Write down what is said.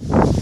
you